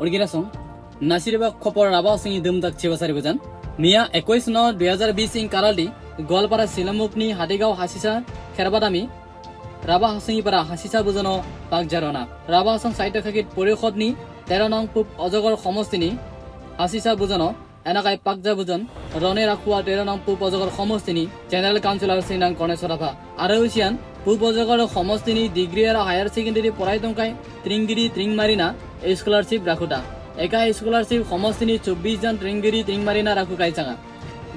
অৰিগিনাচং নাচিৰিবা খপৰ ৰাবা সিং দমদাক চিবাচাৰি মিয়া একৈশ ন দুহেজাৰ বিশ ইং কাৰালি গোৱালপাৰা চিলামুকনি হাতীগাঁও হাচিচা খেৰবাদামী ৰাবা হাছিঙি পৰা হাচিচা বুজন পাকজাৰনা হাছং সাহিত্য শাখিত পৰিষদনি তেৰ নং পূব অজগৰ সমষ্টিনি হাচিচা বুজন এনেকাই পাকজা বুজন ৰনে ৰাখুৱা তেৰ নং পূব অজগৰ সমষ্টিনি জেনেৰেল কাউন্সিলৰ শ্ৰীনাং কৰ্ণেশ্বৰ ৰাভা আৰু পূব অজগৰ সমষ্টিনি ডিগ্ৰী আৰু হায়াৰ ছেকেণ্ডেৰী পঢ়াই টংকাই ত্ৰিংগিৰি ত্ৰিংমাৰিনা স্কলাৰশ্বিপ ৰাখোতা একা স্কলাৰশ্বিপ সমষ্টিনি চৌব্বিছজন ত্ৰিংগিৰি ত্ৰিংমাৰিনা ৰাখো কাইচাঙা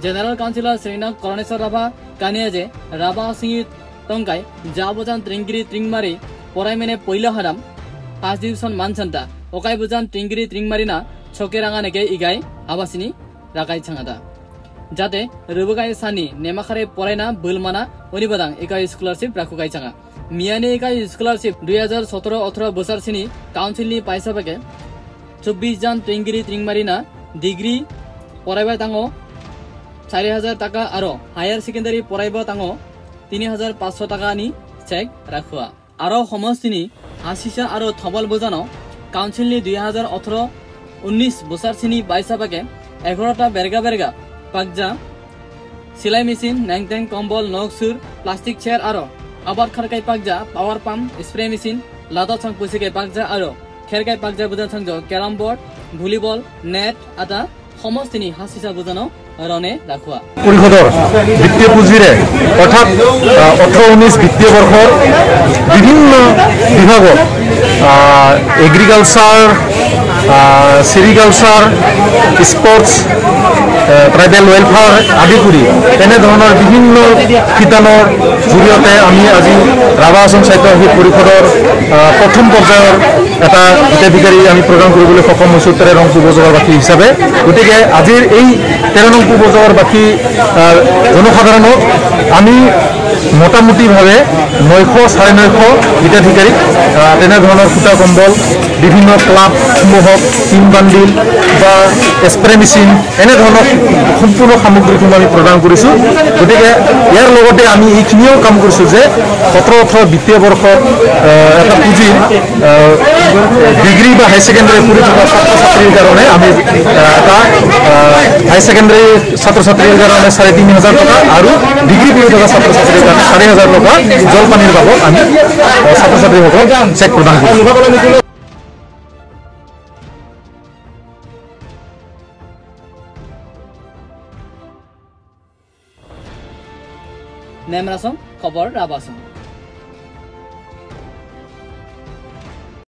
জেনেৰেল কাউন্সিলৰ শ্ৰীনাং কৰ্ণেশ্বৰ ৰাভা কানিয়ে যে ৰাভা সিঙি টংকাই যা বুজান ত্ৰিংগিৰি ত্ৰিংমাৰি পৰাই মেনে পইলা হাৰাম পাঁচ ডিভিজন মানচান্তা অকাই বুজান ত্ৰিংগিৰি ত্ৰিংমাৰিনা ছকে ৰাঙা নেকে ইগাই আবাসিনী ৰাখাই ছাঙাদা যাতে রুবগাই সানি নেমাখারে পড়াইনা বুলমানা অনিবাদাং একাই স্কলারশিপ রাখুকাই ছাঙা মিয়ানি একাই স্কলারশিপ দুই হাজার সতেরো অঠরো বছর সিনি কাউন্সিলনি পাইসা পেকে চব্বিশ জন ত্রিংগিরি ত্রিংমারিনা ডিগ্রি পড়াইবা তাঙো চারি হাজার টাকা আর হায়ার সেকেন্ডারি পড়াইবা তাঙো তিনি হাজার পাঁচশো টাকা আনি চেক রাখুয়া আর সমষ্টিনি আশিসা আর থবল বোজানো কাউন্সিলনি দুই হাজার অঠরো উনিশ বছর বাইশা পাকে এগারোটা বেরগা বেরগা পাকজা সিলাই মেশিন ন্যাংটেং কম্বল নখ সুর প্লাস্টিক চেয়ার আরো আবার খারকাই পাকজা পাওয়ার পাম্প স্প্রে মেশিন লাদা ছং পুসিকাই পাকজা আরো খেরকাই পাকজা বুঝা ছং ক্যারাম বোর্ড ভলিবল নেট আটা সমষ্টিনি হাসিসা বুজানো রনে রাখুয়া পরিষদর বিত্তীয় পুঁজিরে অর্থাৎ অঠর উনিশ বিত্তীয় বর্ষর বিভিন্ন বিভাগত agriculture sericulture sports tribal welfare আদি কৰি তেনেধৰণৰ বিভিন্ন শিতানৰ জৰিয়তে আমি আজি ৰাভা আসাম সাহিত্য শিক্ষক পৰিষদৰ প্ৰথম পৰ্যায়ৰ এটা হিতাধিকাৰী আমি প্ৰদান কৰিবলৈ সক্ষম হৈছোঁ তেৰ নং পূব জগৰবাসী হিচাপে। গতিকে আজিৰ এই তেৰ নং পূব জগৰবাসী জনসাধাৰণক আমি মোটামুটিভাৱে নৈশ চাৰে নৈশ হিতাধিকাৰীক তেনেধৰণৰ সূতা কম্বল বিভিন্ন ক্লাবসমূহক টিম বান্দিল বা স্প্ৰে মেচিন এনেধৰণৰ সম্পূৰ্ণ সামগ্ৰীসমূহ আমি প্ৰদান কৰিছোঁ। গতিকে ইয়াৰ লগতে আমি এইখিনিও কাম কৰিছোঁ যে সোতৰ ওঠৰ বিত্তীয় বৰ্ষত এটা পুঁজিৰ ডিগ্ৰী বা হাই ছেকেণ্ডেৰী পঢ়ি থকা ছাত্ৰ ছাত্ৰীৰ কাৰণে আমি এটা হাই ছেকেণ্ডেৰী ছাত্ৰ ছাত্ৰীৰ কাৰণে চাৰে তিনি হাজাৰ টকা আৰু ডিগ্ৰী পঢ়ি থকা ছাত্ৰ ছাত্ৰীৰ কাৰণে চাৰি হাজাৰ টকা জলপানীৰ বাবদ আমি ছাত্ৰ ছাত্ৰীসকলক চেক প্ৰদান কৰিছোঁ। নেমৰাসং খবৰ ৰাবাসং